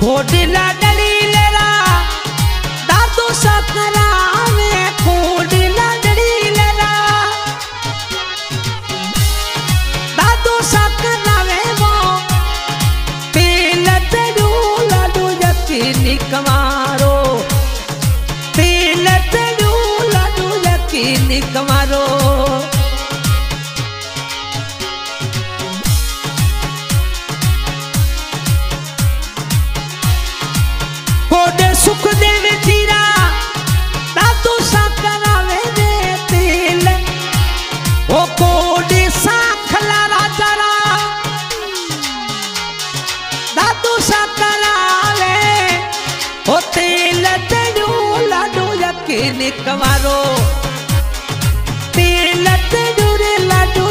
कोडिला डलीलेरा दादू सकरावे कमारो तिल तेडू रे लाडू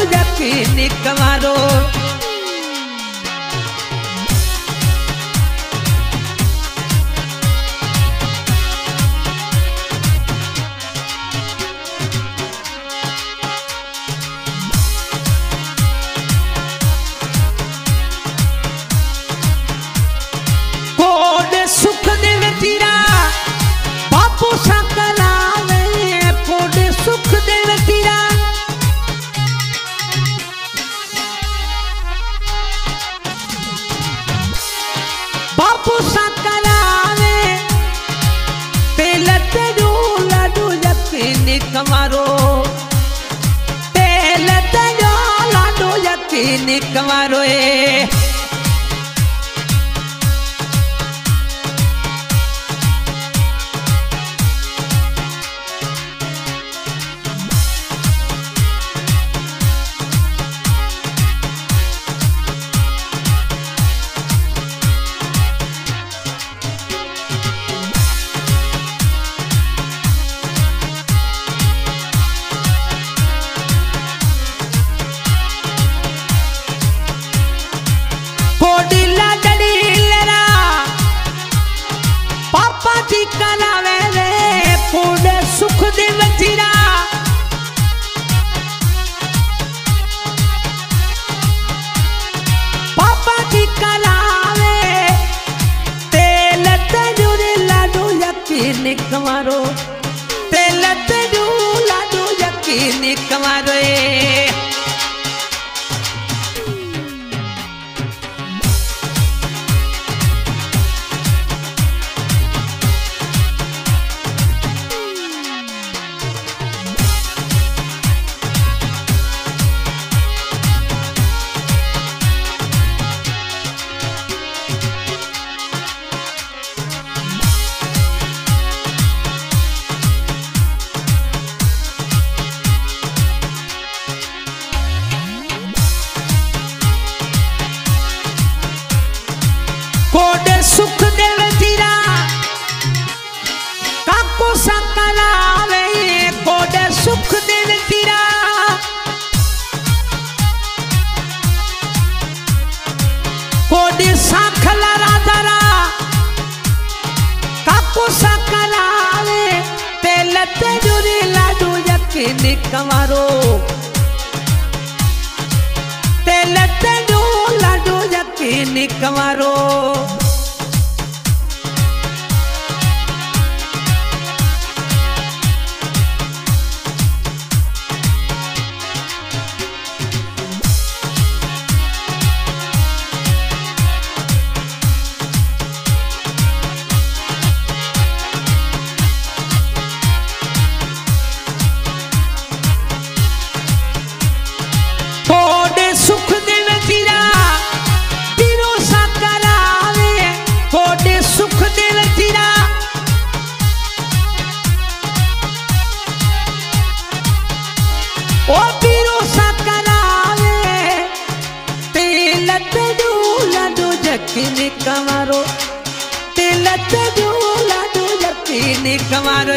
कमारो तेलत डूला डूला किन कमारो। ए यकीन कमारो कोडे सुख तीरा। काको सकलावे कोडे सुख देवे तीरा। कोडे साखला राधरा काको सकलावे तेल तेजुरी लाडू यकीन कमारो। तेल तेजू लाडू यकीन कमारो। कमारो तेलत डूला लाडू जकिन निकमारो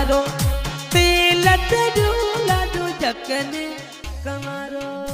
कमरों